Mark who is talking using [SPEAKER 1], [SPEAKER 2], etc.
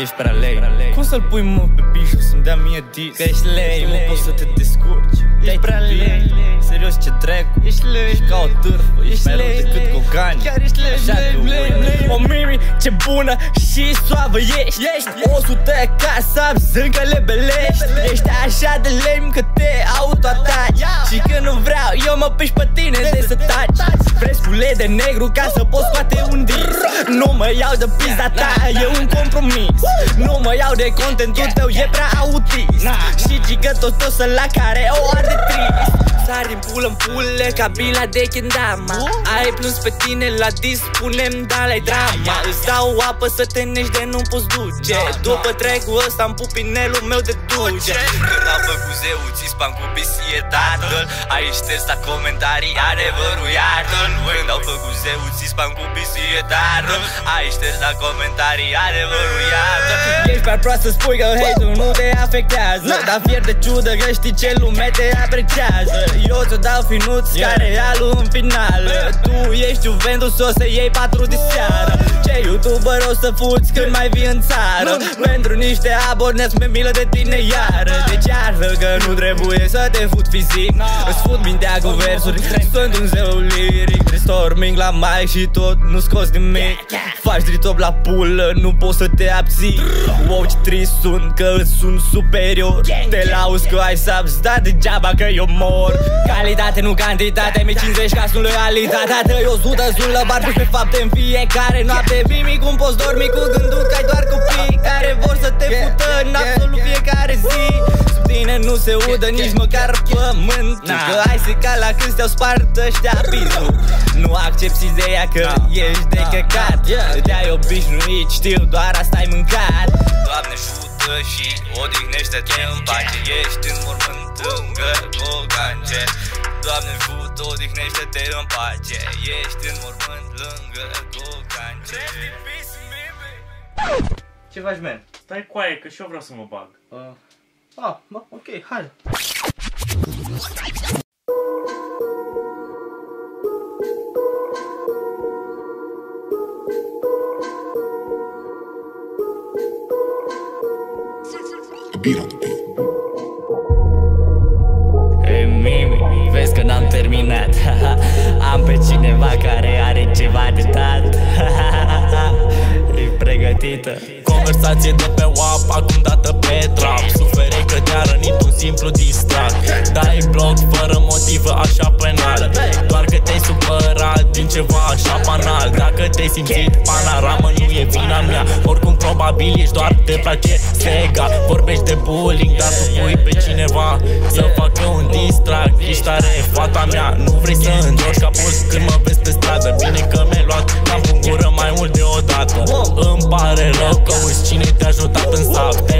[SPEAKER 1] Ești prea lei. Cum să-l pui mă pe bișul să-mi dea mie dis? Că ești lei, mă poți să te descurci. Ești prea lei Serios ce dracu Ești lei Ești ca o târfă Ești mai rău decât cocani. Chiar ești lei, Așa lei, lei, lei. O Mimi, ce bună și suavă ești. Ești O sută ca să încă le belești Ești așa de lame că te autoataci. Și când nu vreau eu mă piși pe tine de să taci Frescule de negru ca să poți scoate un dis Nu mă iau de pizza ta, e un compromis. Nu mă iau de contentul tău, e prea autist. Și cică tot o să la care o arde trist Sari în pulă în pule ca bila de kendama Ai plus pe tine la dis, punem dalai drama. Îți dau apă să te nești de nu poți duce. După trecul ăsta în pupinelul meu de duce. Când am făcut zeu, ți spam cu bisie tatăl Ai șters la comentarii adevărul iartă-l. Când au făcut zeu, ți spam cu bisie tatăl Ai șters la comentarii adevărul iartă Ești prea prost să spui că hate-ul nu te afectează. Dar fier de ciudă că știi ce lume te apreciază. Eu ți-o dau finuț care alu în final. Tu ești Juventus, o să iei patru de seară. Ce youtuber o să fuți când mai vii în țară? Pentru niște abonezi mi milă de tine iară. Deci iară că nu trebuie să te fut fizic. Îți fut mintea cu versuri. Sunt un zeu liric Storming la mai și tot nu scos nimic. Faci dritop la pulă, nu poți să te abții Wow ce trist sunt că îți sunt superior. Te lauzi că ai subs, dar degeaba că eu mor. Calitate, nu cantitate, mi 50 ca sunt loialitatea ta Eu 100 sunt lăbar pe fapte în fiecare noapte. Mimi cum poți dormi cu gândul că ai doar copii Care vor să te fută în absolut fiecare zi. Sub tine nu se udă nici măcar pământ Că ai sicat la când te-au spart ăștia pizul Nu accepti ideea că ești de căcat. Te-ai obișnuit, știu, doar asta ai mâncat. Doamne ajută și odihnește-te în pace Ești în mormânt lângă Gogance Doamne ajută, odihnește-te în pace. Ești în mormânt lângă Gogance Ce faci, man?
[SPEAKER 2] Stai coaie, că și eu vreau să mă bag.
[SPEAKER 1] Uh, ah, bă, ok, hai.
[SPEAKER 3] The beat on the beat.
[SPEAKER 1] Hey, Mimi, vezi că n-am terminat. Am pe cineva care are ceva de dat. E pregătită.
[SPEAKER 4] Conversație de pe WAP, ceva așa banal. Dacă te-ai simțit panaramă nu e vina mea. Oricum probabil ești doar de place sega Vorbești de bullying dar tu pui pe cineva Să facă un distract, ești tare fata mea Nu vrei să întorci capul când mă vezi pe stradă. Bine că mi-ai luat cam în gură mai mult deodată. Îmi pare rău că uiți cine te-a ajutat în sapte